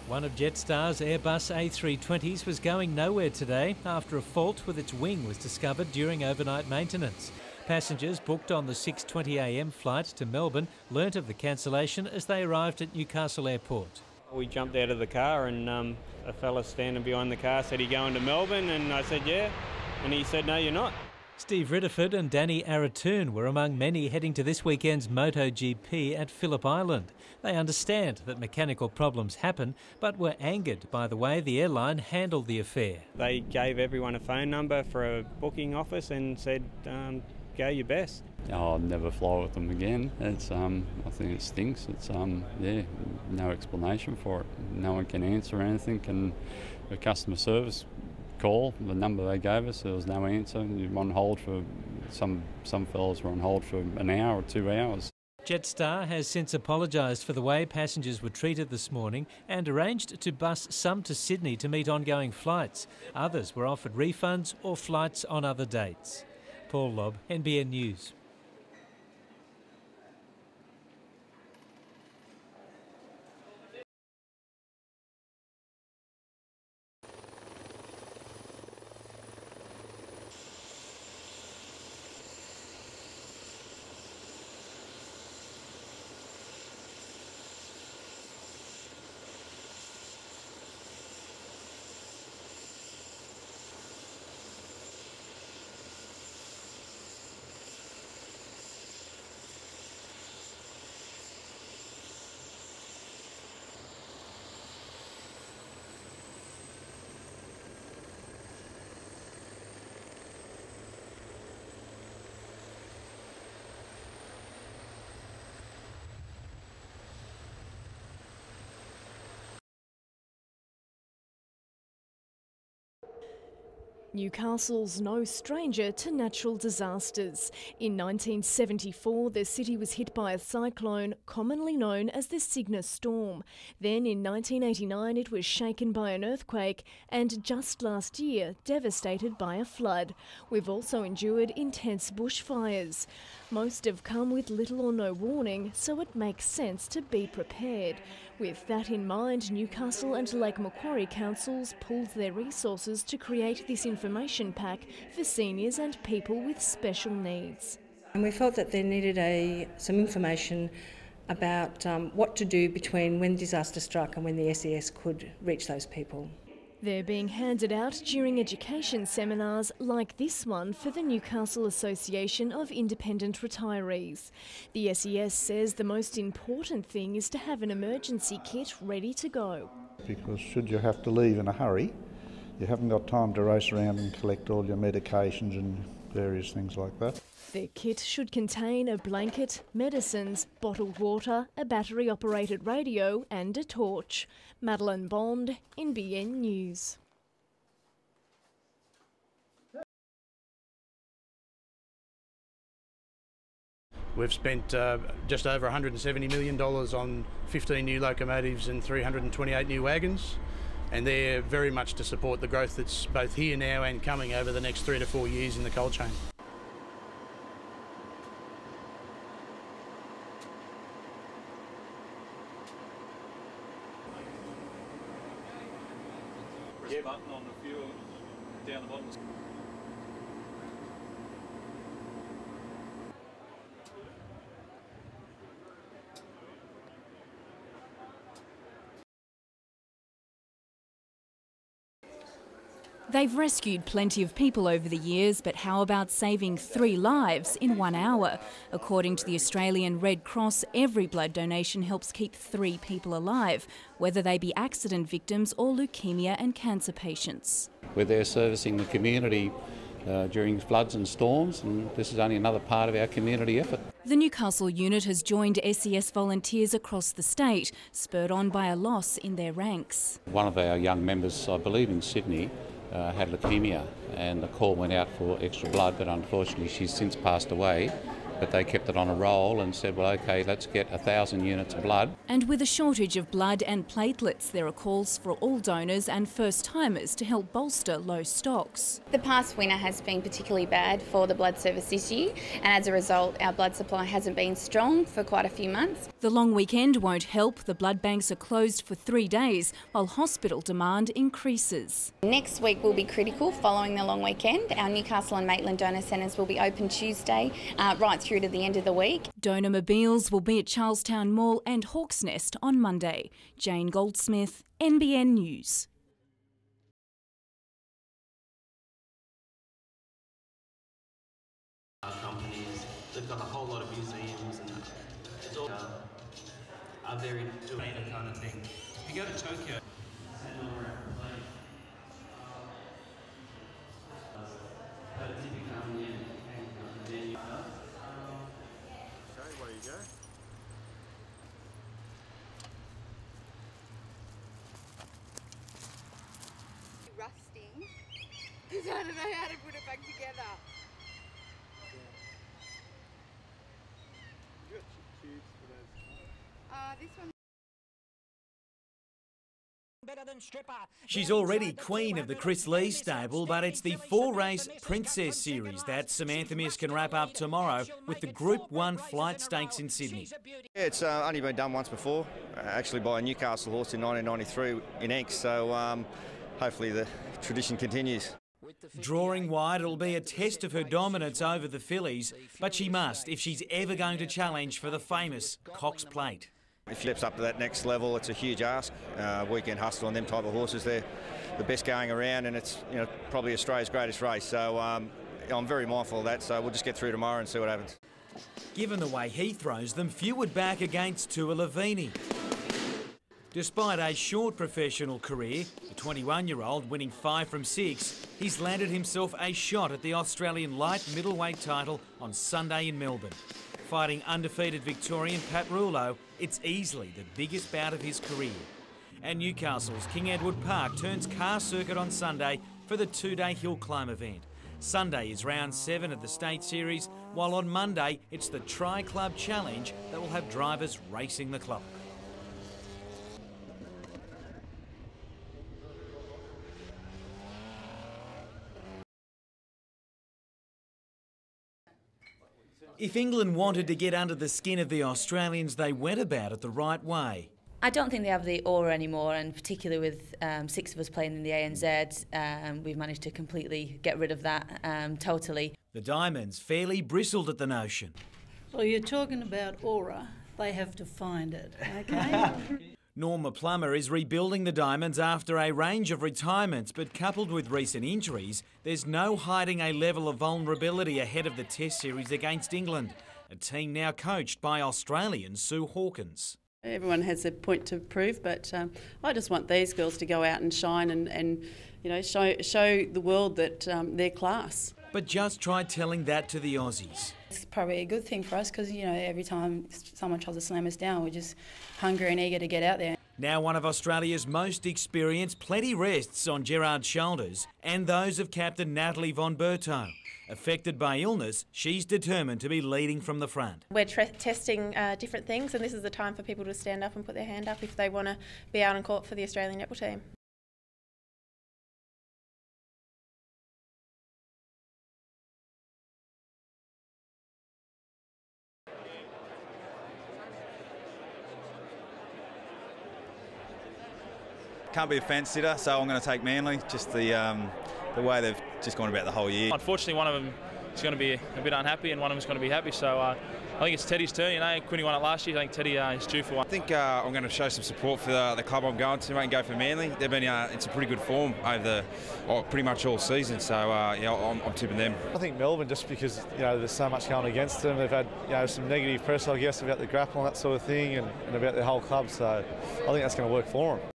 One of Jetstar's Airbus A320s was going nowhere today after a fault with its wing was discovered during overnight maintenance. Passengers booked on the 6.20am flight to Melbourne learnt of the cancellation as they arrived at Newcastle Airport. We jumped out of the car and um, a fella standing behind the car said, "Are you going to Melbourne?" And I said, "Yeah," and he said, "No, you're not." Steve Ridderford and Danny Aratoon were among many heading to this weekend's MotoGP at Phillip Island. They understand that mechanical problems happen, but were angered by the way the airline handled the affair. They gave everyone a phone number for a booking office and said, um, "Go your best." I'll never fly with them again. It's um, I think it stinks. It's um, yeah, no explanation for it. No one can answer anything. And the customer service call the number they gave us, there was no answer. You were on hold for some some fellas were on hold for an hour or two hours. Jetstar has since apologised for the way passengers were treated this morning and arranged to bus some to Sydney to meet ongoing flights. Others were offered refunds or flights on other dates. Paul Lobb, NBN News. Newcastle's no stranger to natural disasters. In 1974, the city was hit by a cyclone commonly known as the Sygna storm. Then in 1989, it was shaken by an earthquake, and just last year, devastated by a flood. We've also endured intense bushfires. Most have come with little or no warning, so it makes sense to be prepared. With that in mind, Newcastle and Lake Macquarie councils pooled their resources to create this information pack for seniors and people with special needs. And we felt that there needed a, some information about um, what to do between when disaster struck and when the SES could reach those people. They're being handed out during education seminars like this one for the Newcastle Association of Independent Retirees. The SES says the most important thing is to have an emergency kit ready to go. Because should you have to leave in a hurry, you haven't got time to race around and collect all your medications and various things like that. Their kit should contain a blanket, medicines, bottled water, a battery operated radio, and a torch. Madeline Bond, NBN News. We've spent uh, just over $170 million on 15 new locomotives and 328 new wagons, and they're very much to support the growth that's both here now and coming over the next three to four years in the coal chain. They've rescued plenty of people over the years, but how about saving three lives in one hour? According to the Australian Red Cross, every blood donation helps keep three people alive, whether they be accident victims or leukemia and cancer patients. We're there servicing the community uh, during floods and storms, and this is only another part of our community effort. The Newcastle unit has joined SES volunteers across the state, spurred on by a loss in their ranks. One of our young members, I believe in Sydney, uh, had leukemia, and the call went out for extra blood, but unfortunately she's since passed away. But they kept it on a roll and said, well, okay, let's get a thousand units of blood. And with a shortage of blood and platelets, there are calls for all donors and first timers to help bolster low stocks. The past winter has been particularly bad for the blood service this year, and as a result, our blood supply hasn't been strong for quite a few months. The long weekend won't help. The blood banks are closed for three days while hospital demand increases. Next week will be critical following the long weekend. Our Newcastle and Maitland donor centres will be open Tuesday uh, right through to the end of the week. Donor mobiles will be at Charlestown Mall and Hawks Nest on Monday. Jane Goldsmith, NBN News. companies. They've got a whole lot of museums and it's all uh, are very doing that kind of thing. If you go to Tokyo. where you go. Rusting. Because I don't know how to put it back together. She's already queen of the Kris Lees stable, but it's the four race Princess Series that Samantha Miss can wrap up tomorrow with the Group 1 flight stakes in Sydney. Yeah, it's uh, only been done once before, uh, actually by a Newcastle horse in 1993 in Enks, so um, hopefully the tradition continues. Drawing wide, it'll be a test of her dominance over the fillies, but she must if she's ever going to challenge for the famous Cox Plate. If she steps up to that next level, it's a huge ask. Uh, weekend hustle on them type of horses, they're the best going around, and it's you know probably Australia's greatest race. So um, I'm very mindful of that. So we'll just get through tomorrow and see what happens. Given the way he throws them, few would back against Tua Lavini. Despite a short professional career, the 21-year-old winning five from six, he's landed himself a shot at the Australian light middleweight title on Sunday in Melbourne. Fighting undefeated Victorian Pat Rulo, it's easily the biggest bout of his career. And Newcastle's King Edward Park turns car circuit on Sunday for the two day hill climb event. Sunday is round seven of the State Series, while on Monday it's the Tri Club Challenge that will have drivers racing the clock. If England wanted to get under the skin of the Australians, they went about it the right way. I don't think they have the aura anymore, and particularly with um, six of us playing in the ANZ, um, we've managed to completely get rid of that um, totally. The Diamonds fairly bristled at the notion. Well, you're talking about aura. They have to find it, okay? Norma Plummer is rebuilding the Diamonds after a range of retirements, but coupled with recent injuries, there's no hiding a level of vulnerability ahead of the Test series against England, a team now coached by Australian Sue Hawkins. Everyone has a point to prove, but um, I just want these girls to go out and shine and, and you know, show, show the world that um, they're class. But just try telling that to the Aussies. It's probably a good thing for us because, you know, every time someone tries to slam us down, we're just hungry and eager to get out there. Now one of Australia's most experienced, plenty rests on Gerrard's shoulders and those of Captain Natalie von Bertouch. Affected by illness, she's determined to be leading from the front. We're testing uh, different things, and this is the time for people to stand up and put their hand up if they want to be out on court for the Australian netball team. Can't be a fence sitter, so I'm going to take Manly. Just the um, the way they've just gone about the whole year. Unfortunately, one of them is going to be a bit unhappy, and one of them is going to be happy. So uh, I think it's Teddy's turn. You know, Quinny won it last year. I think Teddy uh, is due for one. I think uh, I'm going to show some support for the, the club I'm going to, mate, and go for Manly. They've been uh, in some pretty good form over the oh, pretty much all season. So uh, yeah, I'm, I'm, tipping them. I think Melbourne, just because you know there's so much going against them. They've had you know some negative press, I guess, about the grapple and that sort of thing, and, and about their whole club. So I think that's going to work for them.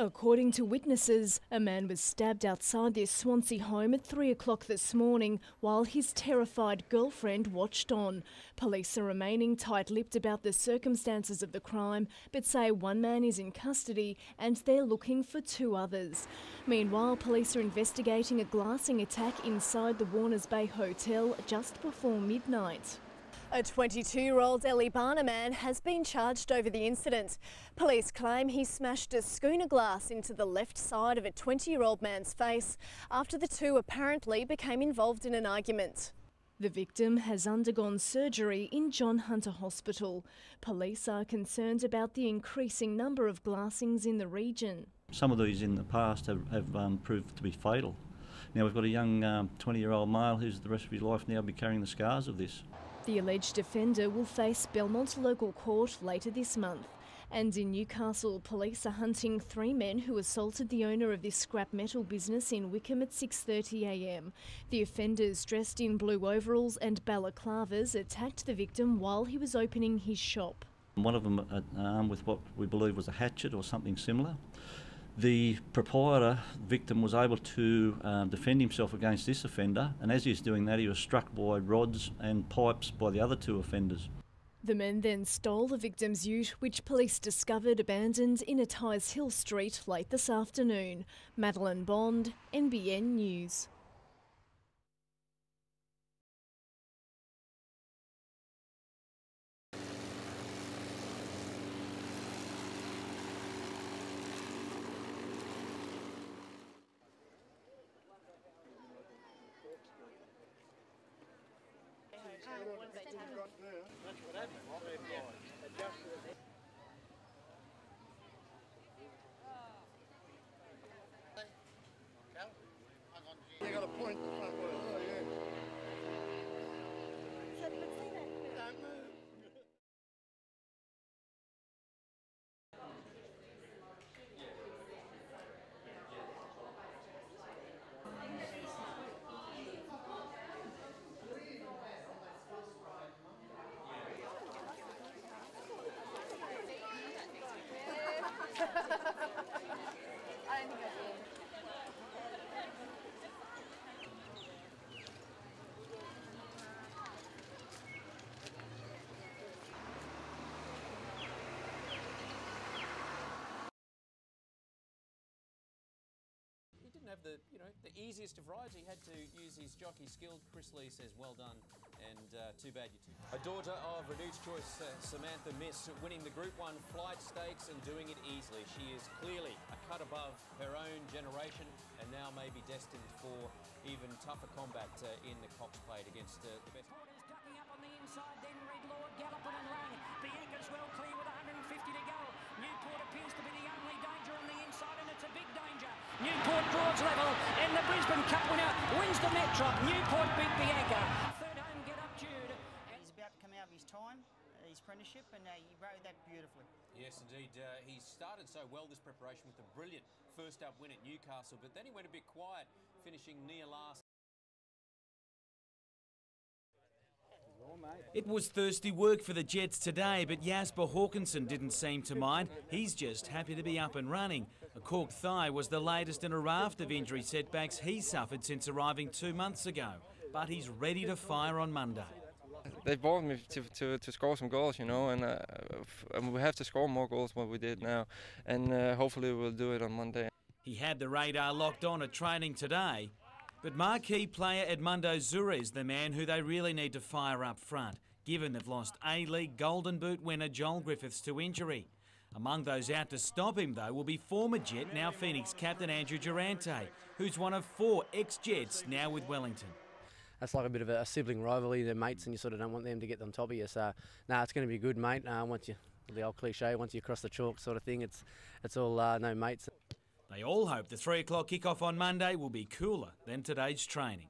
According to witnesses, a man was stabbed outside their Swansea home at 3 o'clock this morning while his terrified girlfriend watched on. Police are remaining tight lipped about the circumstances of the crime, but say one man is in custody and they're looking for two others. Meanwhile, police are investigating a glassing attack inside the Warners Bay Hotel just before midnight. A 22-year-old Eleebana man has been charged over the incident. Police claim he smashed a schooner glass into the left side of a 20-year-old man's face after the two apparently became involved in an argument. The victim has undergone surgery in John Hunter Hospital. Police are concerned about the increasing number of glassings in the region. Some of these in the past have, have um, proved to be fatal. Now we've got a young 20 um, year old male who's the rest of his life now be carrying the scars of this. The alleged offender will face Belmont local court later this month. And in Newcastle, police are hunting three men who assaulted the owner of this scrap metal business in Wickham at 6.30am. The offenders, dressed in blue overalls and balaclavas, attacked the victim while he was opening his shop. One of them uh, armed with what we believe was a hatchet or something similar. The proprietor victim was able to um, defend himself against this offender, and as he was doing that, he was struck by rods and pipes by the other two offenders. The men then stole the victim's ute, which police discovered abandoned in Atice Hill Street late this afternoon. Madeline Bond, NBN News. Have the you know the easiest of rides. He had to use his jockey skill. Kris Lees says, "Well done," and uh, too bad you two. A daughter of Redoute's Choice uh, Samantha Miss winning the Group One Flight Stakes and doing it easily. She is clearly a cut above her own generation, and now may be destined for even tougher combat uh, in the Cox Plate against uh, the best. Ducking up on the inside, then Red Lord galloping and running. Bianca's well clear with 150 to go. Newport appears to be the only danger on the inside, and it's a big danger. Newport draws level, and the Brisbane Cup winner wins the Metro. Newport beat Bianca. Third home, get up Jude. He's about to come out of his time, his apprenticeship, and uh, he rode that beautifully. Yes, indeed. Uh, he started so well this preparation with a brilliant first up win at Newcastle, but then he went a bit quiet, finishing near last. It was thirsty work for the Jets today, but Jesper Håkansson didn't seem to mind. He's just happy to be up and running. A corked thigh was the latest in a raft of injury setbacks he suffered since arriving two months ago. But he's ready to fire on Monday. They brought me to, to, to score some goals, you know, and, uh, and we have to score more goals than we did now. And uh, hopefully we'll do it on Monday. He had the radar locked on at training today, but marquee player Edmundo Zura is the man who they really need to fire up front, given they've lost A-League Golden Boot winner Joel Griffiths to injury. Among those out to stop him, though, will be former Jet, now Phoenix captain Andrew Durante, who's one of four ex-Jets now with Wellington. That's like a bit of a, sibling rivalry. They're mates, and you sort of don't want them to get on top of you. So, no, nah, it's going to be good, mate. Uh, once you, the old cliche, once you cross the chalk, sort of thing, it's it's all uh, no mates. They all hope the three o'clock kickoff on Monday will be cooler than today's training.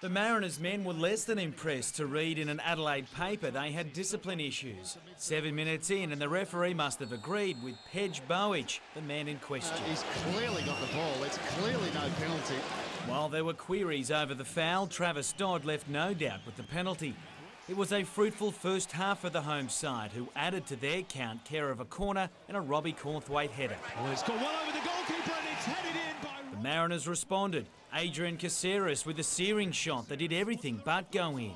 The Mariners men were less than impressed to read in an Adelaide paper they had discipline issues. Seven minutes in, and the referee must have agreed with Pedj Bojic, the man in question. Uh, he's clearly got the ball. It's clearly no penalty. While there were queries over the foul, Travis Dodd left no doubt with the penalty. It was a fruitful first half for the home side, who added to their count care of a corner and a Robbie Cornthwaite header. Well, it's gone well over the goalkeeper and it's headed in by. The Mariners responded. Adrian Caceres with a searing shot that did everything but go in.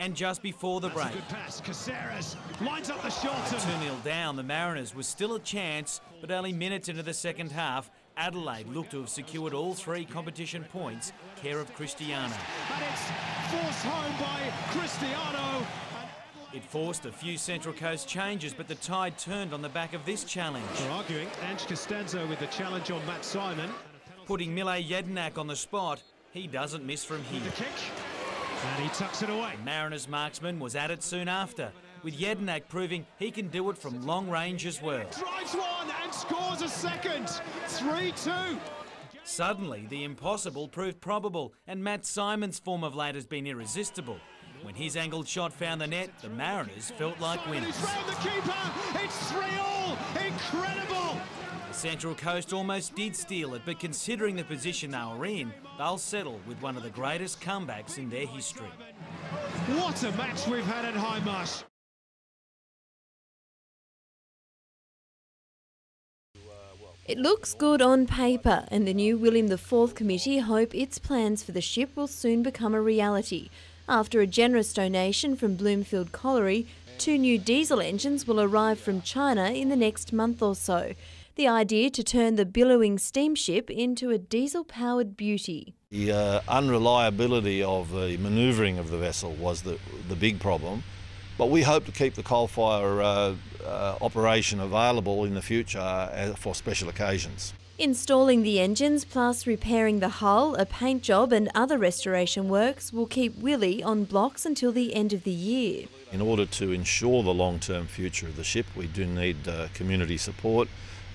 And just before the That's break, good pass. Caceres lines up the shot. 2 and- 0 down, the Mariners was still a chance, but only minutes into the second half, Adelaide looked to have secured all three competition points, care of Cristiano. And it's forced home by Cristiano. It forced a few Central Coast changes, but the tide turned on the back of this challenge. We're arguing. Ange Costanzo with the challenge on Matt Simon. Putting Mile Jedinak on the spot, he doesn't miss from here. The kick. And he tucks it away. The Mariners marksman was at it soon after, with Jedinak proving he can do it from long range as well. Drives one and scores a second. 3 2. Suddenly, the impossible proved probable, and Matt Simon's form of late has been irresistible. When his angled shot found the net, the Mariners felt like winners. He's round the keeper. It's 3 all. Incredible. The Central Coast almost did steal it, but considering the position they were in, they'll settle with one of the greatest comebacks in their history. What a match we've had at Hindmarsh. It looks good on paper, and the new William IV committee hope its plans for the ship will soon become a reality. After a generous donation from Bloomfield Colliery, two new diesel engines will arrive from China in the next month or so. The idea to turn the billowing steamship into a diesel powered beauty. The uh, unreliability of the manoeuvring of the vessel was the, the big problem, but we hope to keep the coal fire uh, uh, operation available in the future uh, for special occasions. Installing the engines plus repairing the hull, a paint job, and other restoration works will keep Willie on blocks until the end of the year. In order to ensure the long term future of the ship, we do need uh, community support.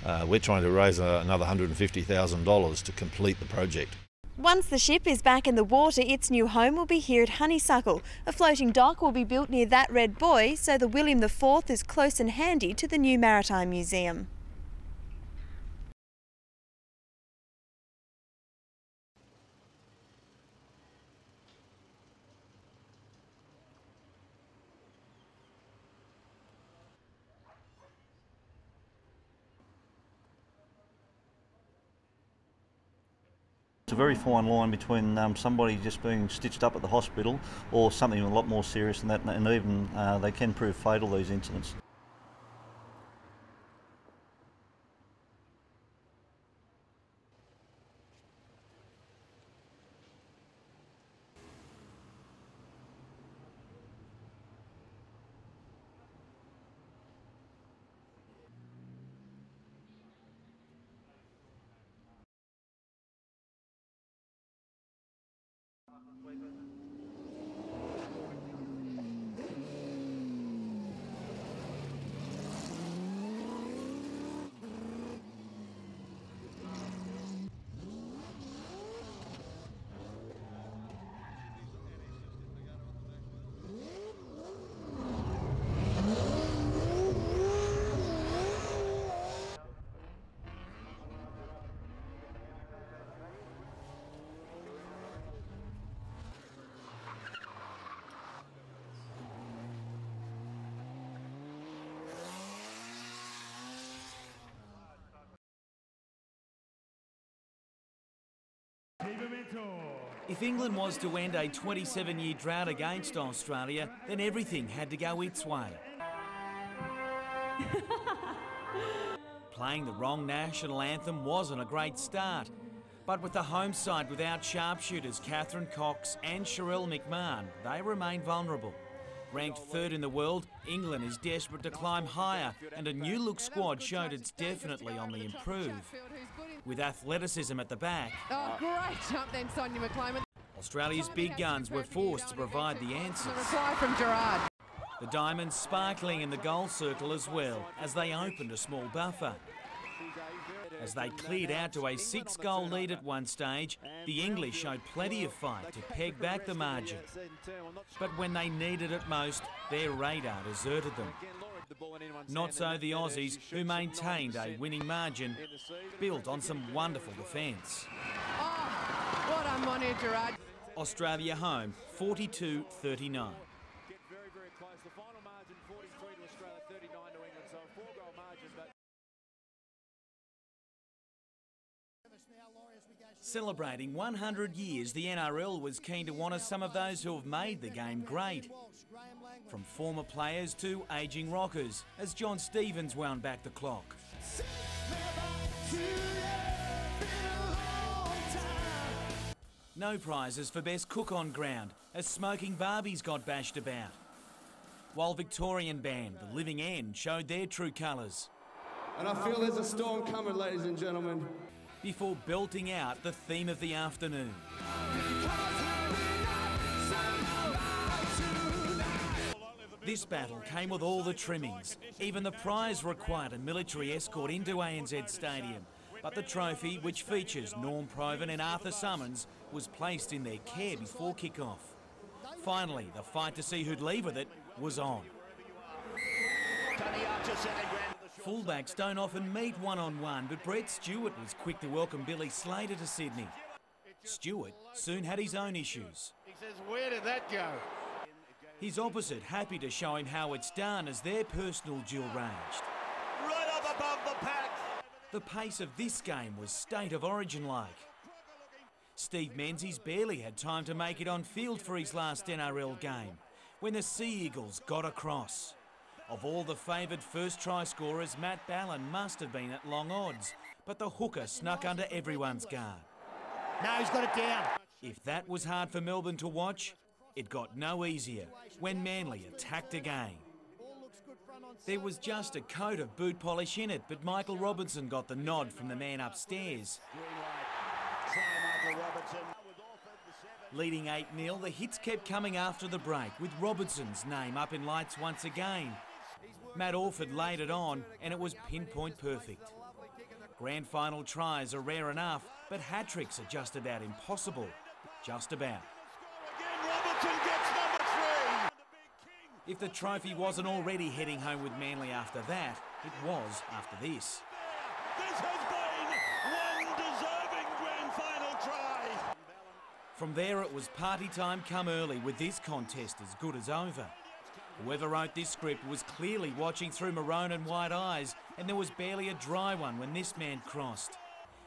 Uh, we're trying to raise another $150,000 to complete the project. Once the ship is back in the water, its new home will be here at Honeysuckle. A floating dock will be built near that red buoy, so the William IV is close and handy to the new Maritime Museum. It's a very fine line between um, somebody just being stitched up at the hospital or something a lot more serious than that, and even uh, they can prove fatal, these incidents. If England was to end a 27 year drought against Australia, then everything had to go its way. Playing the wrong national anthem wasn't a great start, but with the home side without sharpshooters Catherine Cox and Sharelle McMahon, they remain vulnerable. Ranked third in the world, England is desperate to climb higher, and a new look squad showed it's definitely on the improve. With athleticism at the back, Oh, great jump then, Sonia Mkoloma. Australia's big guns were forced to provide the answers. Reply from Gerrard. The Diamonds sparkling in the goal circle as well as they opened a small buffer. As they cleared out to a six goal lead at one stage, the English showed plenty of fight to peg back the margin. But when they needed it most, their radar deserted them. Not so the Aussies, who maintained a winning margin, built on some wonderful defence. Oh, what on Mo'onia Gerrard. Australia home, 42 39. Celebrating 100 years, the NRL was keen to honour some of those who have made the game great. From former players to ageing rockers, as John Stevens wound back the clock. No prizes for best cook on ground, as smoking Barbies got bashed about. While Victorian band, the Living End, showed their true colours. And I feel there's a storm coming, ladies and gentlemen. Before belting out the theme of the afternoon. This battle came with all the trimmings. Even the prize required a military escort into ANZ Stadium. But the trophy, which features Norm Provan and Arthur Summons, was placed in their care before kick-off. Finally, the fight to see who'd leave with it was on. Fullbacks don't often meet one-on-one, but Brett Stewart was quick to welcome Billy Slater to Sydney. Stewart soon had his own issues. He says, where did that go? His opposite happy to show him how it's done as their personal duel raged. Right up above the pack. The pace of this game was state of origin like. Steve Menzies barely had time to make it on field for his last NRL game when the Sea Eagles got across. Of all the favoured first try scorers, Matt Ballin must have been at long odds, but the hooker snuck under everyone's guard. No, he's got it down. If that was hard for Melbourne to watch, it got no easier when Manly attacked again. There was just a coat of boot polish in it, but Michael Robertson got the nod from the man upstairs. Leading 8 0, the hits kept coming after the break, with Robertson's name up in lights once again. Matt Orford laid it on, and it was pinpoint perfect. Grand final tries are rare enough, but hat tricks are just about impossible. Just about. Robertson gets number three. If the trophy wasn't already heading home with Manly after that, it was after this. This has been one deserving grand final try. From there, it was party time come early with this contest as good as over. Whoever wrote this script was clearly watching through maroon and white eyes, and there was barely a dry one when this man crossed.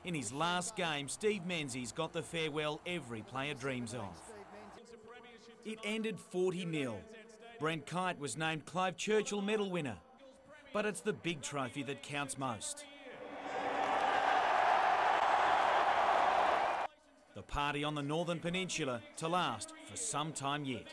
In his last game, Steve Menzies got the farewell every player dreams of. It ended 40 0. Brent Kite was named Clive Churchill medal winner. But it's the big trophy that counts most. The party on the Northern Peninsula to last for some time yet.